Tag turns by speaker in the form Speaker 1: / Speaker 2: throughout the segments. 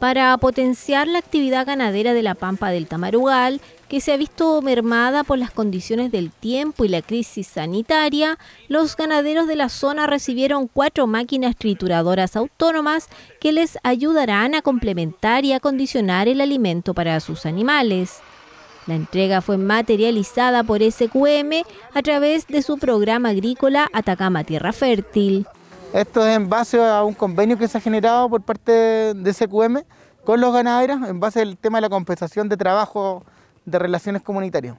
Speaker 1: para potenciar la actividad ganadera de la Pampa del Tamarugal, que se ha visto mermada por las condiciones del tiempo y la crisis sanitaria, los ganaderos de la zona recibieron cuatro máquinas trituradoras autónomas que les ayudarán a complementar y acondicionar el alimento para sus animales. La entrega fue materializada por SQM a través de su programa agrícola Atacama Tierra Fértil.
Speaker 2: Esto es en base a un convenio que se ha generado por parte de SQM con los ganaderos en base al tema de la compensación de trabajo de relaciones comunitarias.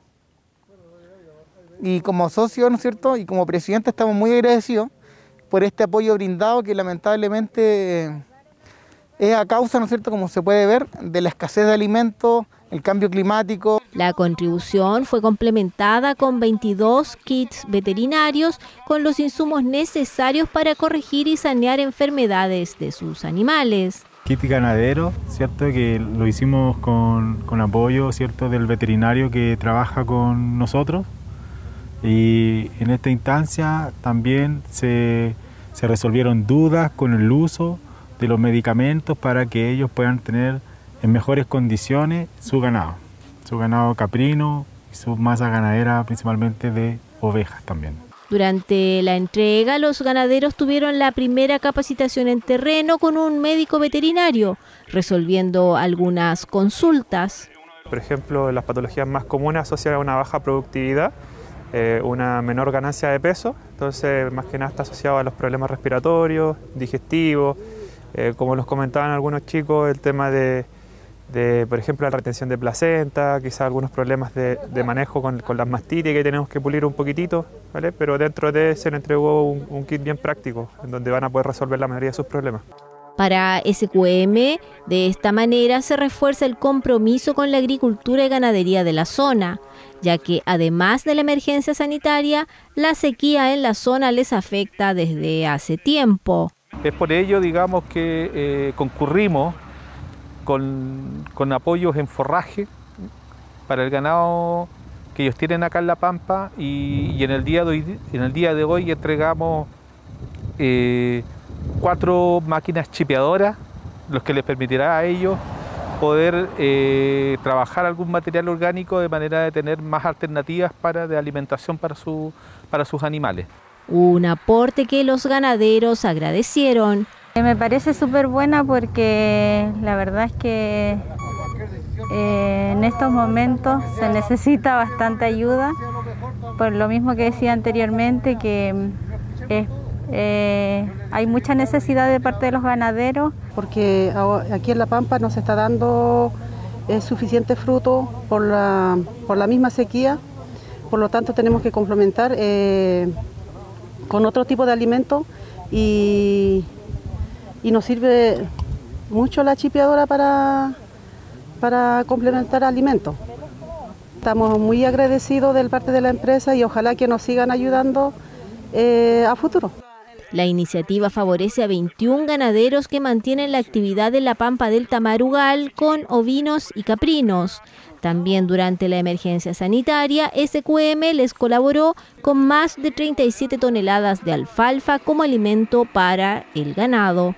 Speaker 2: Y como socio, ¿no es cierto? Y como presidente estamos muy agradecidos por este apoyo brindado que lamentablemente es a causa, ¿no es cierto?, como se puede ver, de la escasez de alimentos, el cambio climático.
Speaker 1: La contribución fue complementada con 22 kits veterinarios con los insumos necesarios para corregir y sanear enfermedades de sus animales.
Speaker 3: Kit ganadero, ¿cierto? Que lo hicimos con, con apoyo, ¿cierto? Del veterinario que trabaja con nosotros. Y en esta instancia también se, se resolvieron dudas con el uso de los medicamentos para que ellos puedan tener en mejores condiciones su ganado, su ganado caprino y su masa ganadera principalmente de ovejas también.
Speaker 1: Durante la entrega, los ganaderos tuvieron la primera capacitación en terreno con un médico veterinario, resolviendo algunas consultas.
Speaker 4: Por ejemplo, las patologías más comunes asocian a una baja productividad, eh, una menor ganancia de peso, entonces más que nada está asociado a los problemas respiratorios, digestivos, eh, como los comentaban algunos chicos, el tema de, por ejemplo, la retención de placenta, quizás algunos problemas de, manejo con, las mastitis que tenemos que pulir un poquitito, ¿vale? pero dentro de se le entregó un, kit bien práctico, en donde van a poder resolver la mayoría de sus problemas.
Speaker 1: Para SQM, de esta manera se refuerza el compromiso con la agricultura y ganadería de la zona, ya que además de la emergencia sanitaria, la sequía en la zona les afecta desde hace tiempo.
Speaker 5: Es por ello, digamos, que eh, concurrimos con, apoyos en forraje para el ganado que ellos tienen acá en La Pampa y, en, el día de hoy, entregamos eh, cuatro máquinas chipeadoras, los que les permitirá a ellos poder eh, trabajar algún material orgánico de manera de tener más alternativas para, de alimentación para sus animales
Speaker 1: un aporte que los ganaderos agradecieron.
Speaker 6: Eh, me parece súper buena porque la verdad es que eh, en estos momentos se necesita bastante ayuda, por lo mismo que decía anteriormente, que eh, hay mucha necesidad de parte de los ganaderos.
Speaker 7: Porque aquí en La Pampa no se está dando suficiente fruto por la, por la misma sequía, por lo tanto tenemos que complementar con otro tipo de alimento y, nos sirve mucho la chipeadora para, para complementar alimentos. Estamos muy agradecidos del parte de la empresa y ojalá que nos sigan ayudando eh, a futuro.
Speaker 1: La iniciativa favorece a 21 ganaderos que mantienen la actividad en la pampa del Tamarugal con ovinos y caprinos. También durante la emergencia sanitaria, SQM les colaboró con más de 37 toneladas de alfalfa como alimento para el ganado.